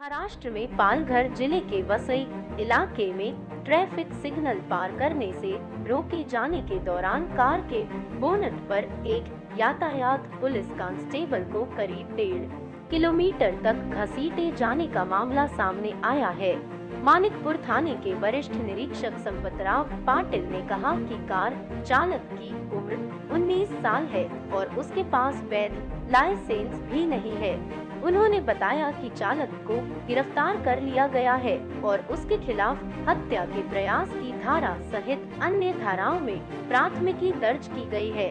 महाराष्ट्र में पालघर ज़िले के वसई इलाके में ट्रैफ़िक सिग्नल पार करने से रोके जाने के दौरान कार के बोनट पर एक यातायात पुलिस कांस्टेबल को करीब डेढ़ किलोमीटर तक घसीटे जाने का मामला सामने आया है। मानिकपुर थाने के वरिष्ठ निरीक्षक संपतराव पाटिल ने कहा कि कार चालक की उम्र 19 साल है और उसके पास वैध लाइसेंस भी नहीं है। उन्होंने बताया कि चालक को गिरफ़्तार कर लिया गया है और उसके खिलाफ हत्या के प्रयास की धारा सहित अन्य धाराओं में प्राथमिकी दर्ज की गई है।